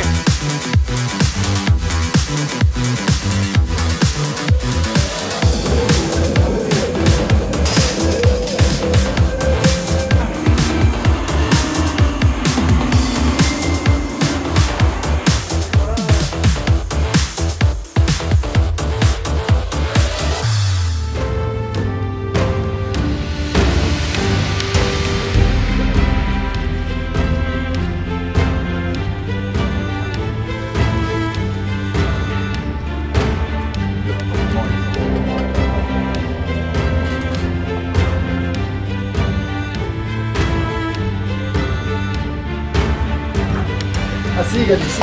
Yeah. Así, Gali, sí, sí.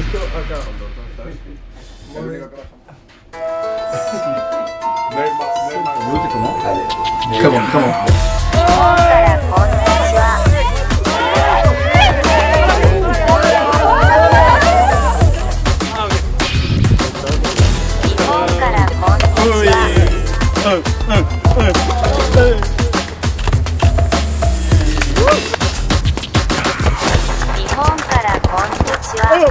Esto acá. Come on, come on. 日本からこんにちは。可以